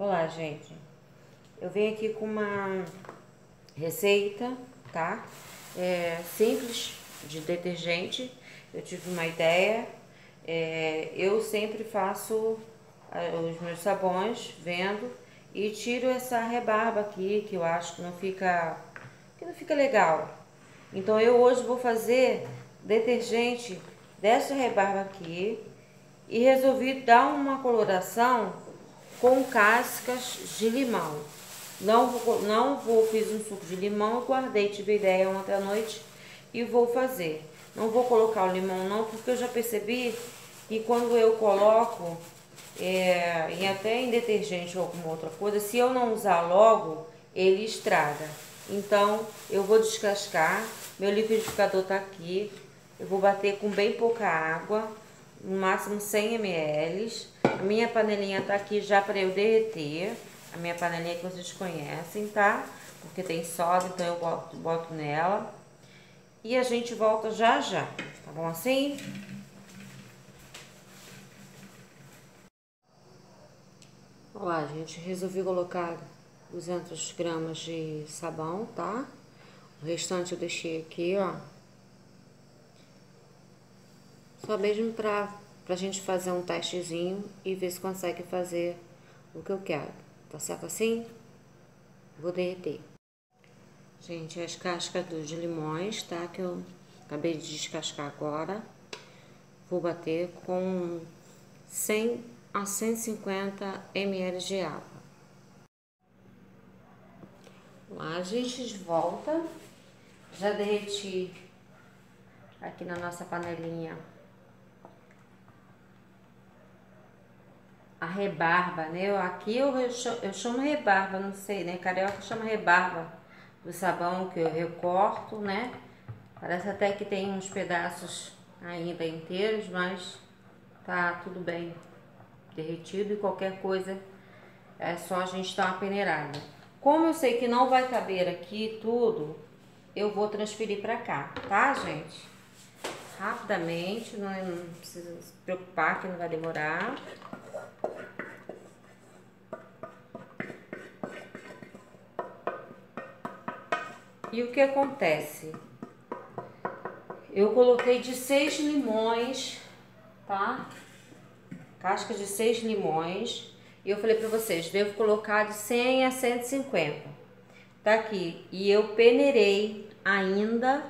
Olá, gente. Eu venho aqui com uma receita, tá? É, simples de detergente. Eu tive uma ideia. É, eu sempre faço é, os meus sabões, vendo e tiro essa rebarba aqui que eu acho que não fica que não fica legal. Então eu hoje vou fazer detergente dessa rebarba aqui e resolvi dar uma coloração com cascas de limão. Não vou, não vou, fiz um suco de limão, guardei, tive ideia ontem à noite e vou fazer. Não vou colocar o limão não, porque eu já percebi que quando eu coloco, é, em, até em detergente ou alguma outra coisa, se eu não usar logo, ele estraga. Então, eu vou descascar, meu liquidificador tá aqui, eu vou bater com bem pouca água, no máximo 100 ml. Minha panelinha tá aqui já para eu derreter. A minha panelinha que vocês conhecem, tá? Porque tem soda, então eu boto, boto nela. E a gente volta já já, tá bom assim? Olá, gente, resolvi colocar 200 gramas de sabão, tá? O restante eu deixei aqui, ó. Só mesmo pra, pra gente fazer um testezinho e ver se consegue fazer o que eu quero. Tá certo assim? Vou derreter. Gente, as cascas de limões, tá? Que eu acabei de descascar agora. Vou bater com 100 a 150 ml de água. Lá a gente volta. Já derreti aqui na nossa panelinha a rebarba, né? Aqui eu, eu chamo rebarba, não sei, né? Carioca chama rebarba do sabão que eu recorto, né? Parece até que tem uns pedaços ainda inteiros, mas tá tudo bem derretido e qualquer coisa é só a gente dar uma peneirada. Como eu sei que não vai caber aqui tudo, eu vou transferir para cá, tá, gente? Rapidamente, não, não precisa se preocupar que não vai demorar. E o que acontece? Eu coloquei de seis limões, tá? Casca de seis limões. E eu falei pra vocês, devo colocar de 100 a 150. Tá aqui. E eu peneirei ainda,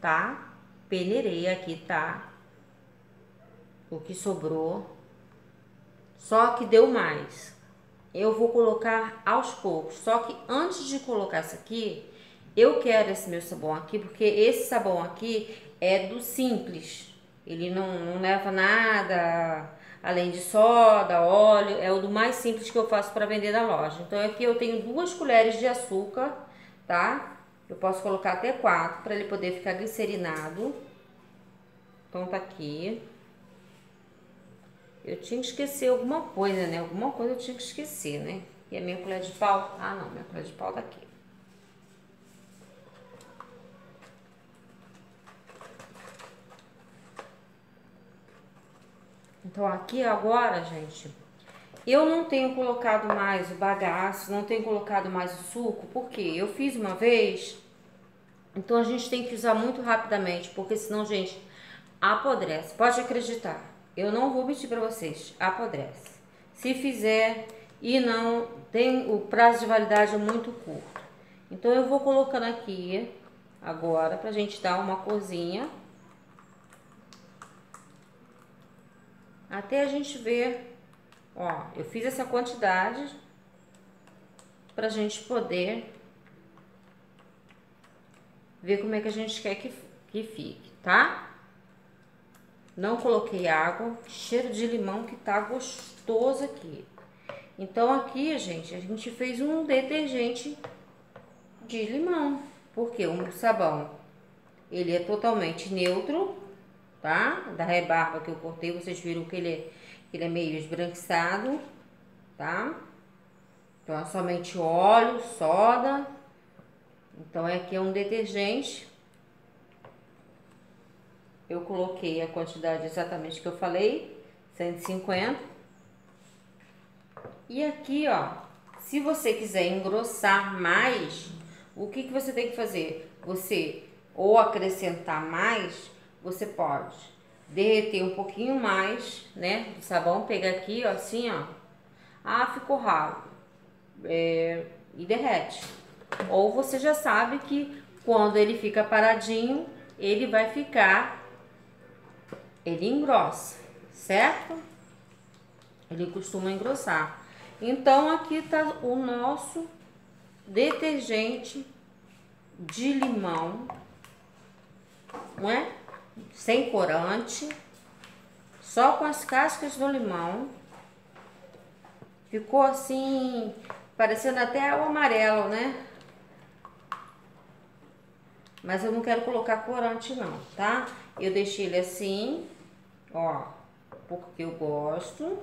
tá? Peneirei aqui, tá? O que sobrou. Só que deu mais. Eu vou colocar aos poucos. Só que antes de colocar isso aqui, eu quero esse meu sabão aqui, porque esse sabão aqui é do simples. Ele não, não leva nada além de soda, óleo. É o do mais simples que eu faço para vender na loja. Então aqui eu tenho duas colheres de açúcar, tá? Eu posso colocar até quatro para ele poder ficar glicerinado. Então tá aqui. Eu tinha que esquecer alguma coisa, né? Alguma coisa eu tinha que esquecer, né? E a minha colher de pau? Ah, não, minha colher de pau tá aqui. Então, aqui agora, gente, eu não tenho colocado mais o bagaço, não tenho colocado mais o suco, porque eu fiz uma vez, então a gente tem que usar muito rapidamente, porque senão, gente, apodrece. Pode acreditar, eu não vou mentir pra vocês, apodrece. Se fizer e não tem o prazo de validade é muito curto. Então, eu vou colocando aqui agora pra gente dar uma corzinha. Até a gente ver, ó, eu fiz essa quantidade pra gente poder ver como é que a gente quer que, que fique, tá? Não coloquei água, cheiro de limão que tá gostoso aqui. Então aqui, gente, a gente fez um detergente de limão, porque o sabão, ele é totalmente neutro, tá? Da rebarba que eu cortei, vocês viram que ele é, que ele é meio esbranquiçado, tá? Então, é somente óleo, soda. Então, aqui é um detergente. Eu coloquei a quantidade exatamente que eu falei, 150. E aqui, ó, Se você quiser engrossar mais, o que, que você tem que fazer? Você ou acrescentar mais, você pode derreter um pouquinho mais, né, do sabão, pegar aqui, ó, assim, ó. Ah, ficou ralo. É, e derrete. Ou você já sabe que quando ele fica paradinho, ele vai ficar, ele engrossa, certo? Ele costuma engrossar. Então, aqui tá o nosso detergente de limão, não é? Sem corante, só com as cascas do limão. Ficou assim, parecendo até o amarelo, né? Mas eu não quero colocar corante não, tá? Eu deixei ele assim, ó, porque eu gosto.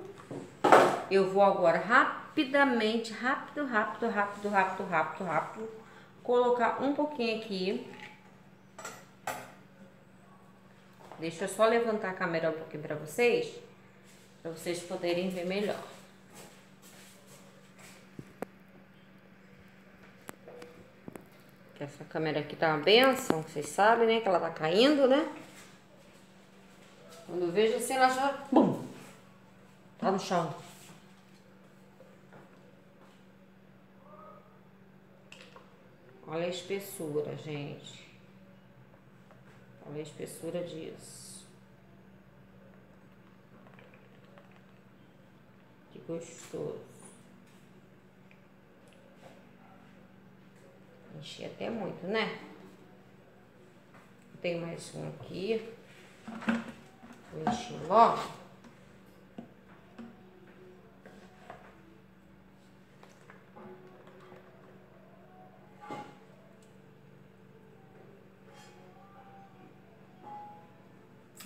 Eu vou agora rapidamente, rápido, rápido, rápido, rápido, rápido, rápido, colocar um pouquinho aqui. Deixa eu só levantar a câmera um pouquinho pra vocês, pra vocês poderem ver melhor. Essa câmera aqui tá uma benção, vocês sabem, né? Que ela tá caindo, né? Quando eu vejo assim, ela já... Bum! Tá no chão. Olha a espessura, gente. A espessura disso. Que gostoso. Enchi até muito, né? Tem mais um aqui. Vou encher logo.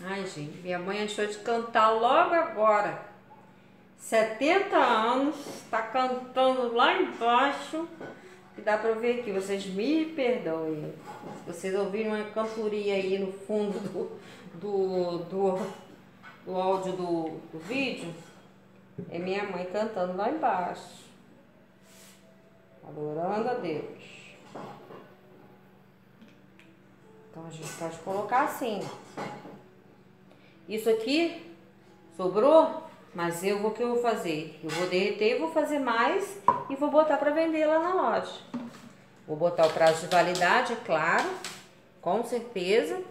Ai, gente, minha mãe achou de cantar logo agora. 70 anos, tá cantando lá embaixo que dá para ver aqui. Vocês me perdoem. Vocês ouvirem uma cantoria aí no fundo do, do, do, do áudio do, do vídeo, é minha mãe cantando lá embaixo. Adorando a Deus. Então a gente pode colocar assim. Isso aqui sobrou, mas eu vou que eu vou fazer? Eu vou derreter vou fazer mais e vou botar para vender lá na loja. Vou botar o prazo de validade, é claro, com certeza.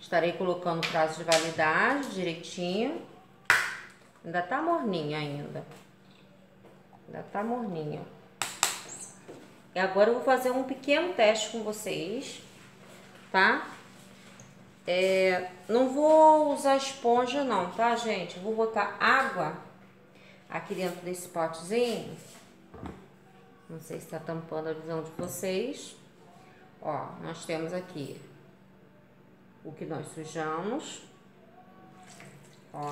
Estarei colocando o prazo de validade direitinho. Ainda tá morninha ainda. Ainda tá morninha. E agora eu vou fazer um pequeno teste com vocês, tá? É, não vou usar esponja não, tá, gente? Vou botar água aqui dentro desse potezinho. Não sei se está tampando a visão de vocês. Ó, nós temos aqui o que nós sujamos. Ó.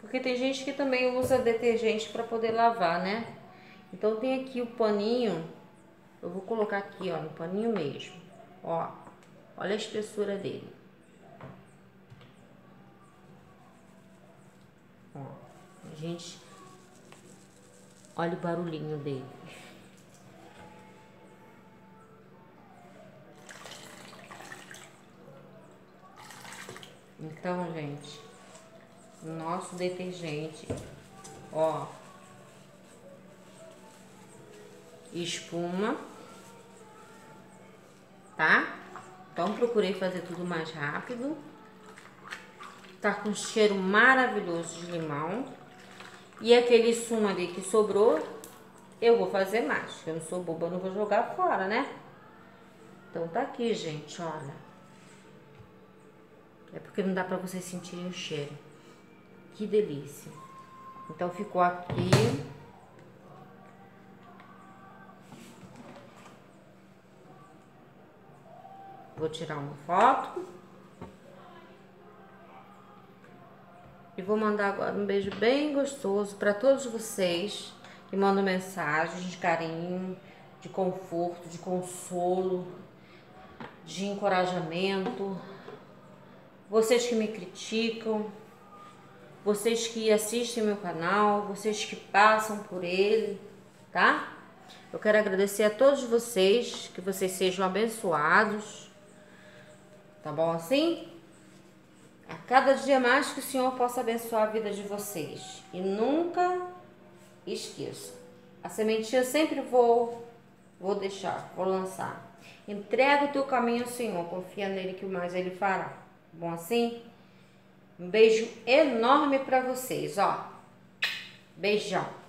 Porque tem gente que também usa detergente para poder lavar, né? Então tem aqui o paninho. Eu vou colocar aqui, ó, no paninho mesmo. Ó, olha a espessura dele. Ó, gente, olha o barulhinho dele. Então, gente, nosso detergente, ó, espuma, tá? Então, procurei fazer tudo mais rápido. Tá com um cheiro maravilhoso de limão. E aquele sumo ali que sobrou, eu vou fazer mais. Eu não sou boba, não vou jogar fora, né? Então tá aqui, gente, olha. É porque não dá pra vocês sentirem o cheiro. Que delícia. Então ficou aqui. Vou tirar uma foto. E vou mandar agora um beijo bem gostoso para todos vocês que mandam mensagens de carinho, de conforto, de consolo, de encorajamento. Vocês que me criticam, vocês que assistem meu canal, vocês que passam por ele, tá? Eu quero agradecer a todos vocês, que vocês sejam abençoados, tá bom assim? A cada dia mais que o Senhor possa abençoar a vida de vocês. E nunca esqueça. A sementinha sempre vou, vou deixar, vou lançar. Entrega o teu caminho ao Senhor, confia nele que mais ele fará. Bom assim? Um beijo enorme para vocês, ó. Beijão.